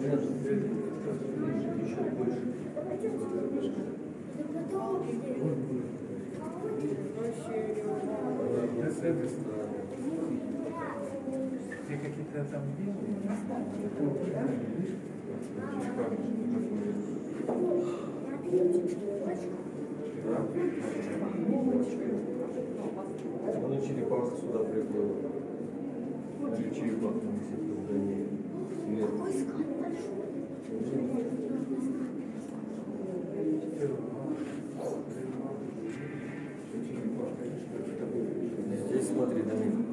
Те какие-то там черепаха сюда приплыла. Черепаха смотри, Давид.